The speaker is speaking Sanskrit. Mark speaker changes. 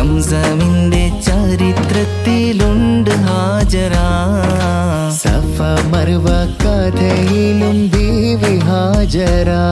Speaker 1: സംസമിന്റെ ചരിത്രത്തിലുണ്ട് ഹാജര.
Speaker 2: സഫ മർവ കഥയിലും ദേവി ഹാജരാ.